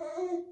Uh.